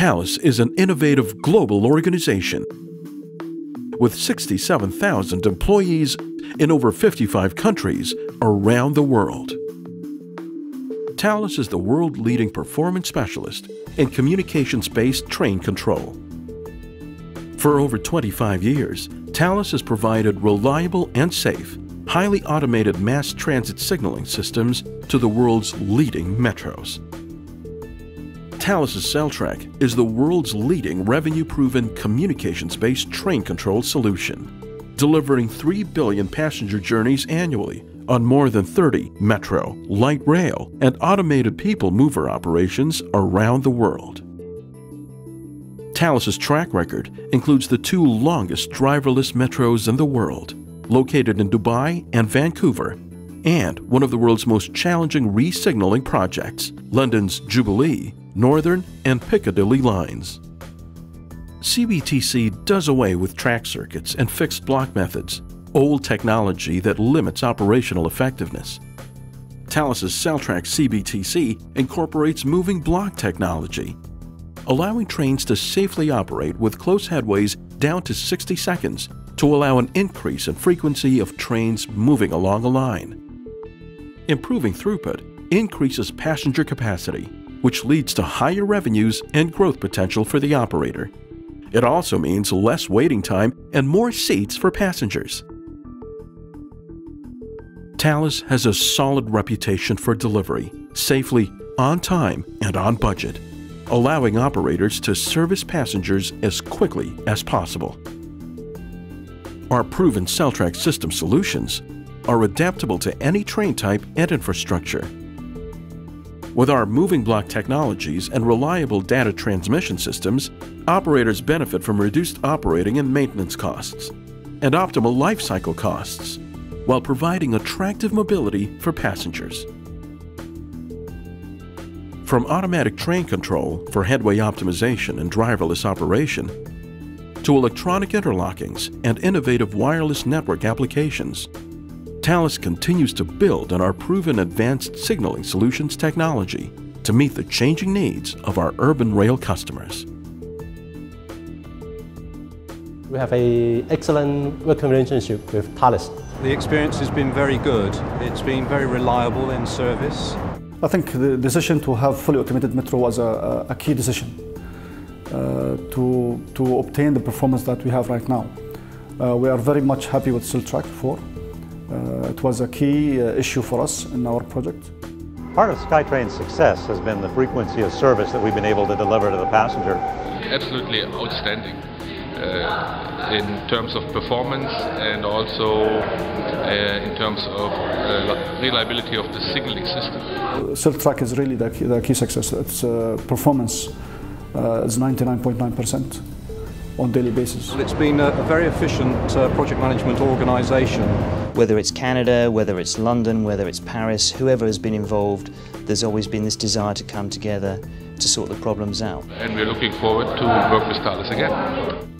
Thales is an innovative global organization with 67,000 employees in over 55 countries around the world. Thales is the world-leading performance specialist in communications-based train control. For over 25 years, Thales has provided reliable and safe, highly automated mass transit signaling systems to the world's leading metros. Thales' SelTrac is the world's leading revenue-proven communications-based train control solution, delivering 3 billion passenger journeys annually on more than 30 metro, light rail, and automated people mover operations around the world. Thales' track record includes the two longest driverless metros in the world, located in Dubai and Vancouver, and one of the world's most challenging re-signaling projects, London's Jubilee Northern, and Piccadilly lines. CBTC does away with track circuits and fixed block methods, old technology that limits operational effectiveness. Thales' SelTrac CBTC incorporates moving block technology, allowing trains to safely operate with close headways down to 60 seconds to allow an increase in frequency of trains moving along a line. Improving throughput increases passenger capacity which leads to higher revenues and growth potential for the operator. It also means less waiting time and more seats for passengers. Thales has a solid reputation for delivery, safely, on time, and on budget, allowing operators to service passengers as quickly as possible. Our proven SelTrac system solutions are adaptable to any train type and infrastructure with our moving block technologies and reliable data transmission systems, operators benefit from reduced operating and maintenance costs and optimal lifecycle costs while providing attractive mobility for passengers. From automatic train control for headway optimization and driverless operation to electronic interlockings and innovative wireless network applications, Thales continues to build on our proven advanced signaling solutions technology to meet the changing needs of our urban rail customers. We have an excellent working relationship with Thales. The experience has been very good. It's been very reliable in service. I think the decision to have fully automated metro was a, a key decision uh, to, to obtain the performance that we have right now. Uh, we are very much happy with SelTrac 4. Uh, it was a key uh, issue for us in our project. Part of SkyTrain's success has been the frequency of service that we've been able to deliver to the passenger. Absolutely outstanding. Uh, in terms of performance and also uh, in terms of uh, reliability of the signaling system. SelTrac is really the key, the key success. Its uh, performance is 99.9% on daily basis. It's been a, a very efficient uh, project management organisation. Whether it's Canada, whether it's London, whether it's Paris, whoever has been involved, there's always been this desire to come together to sort the problems out. And we're looking forward to work with Thales again.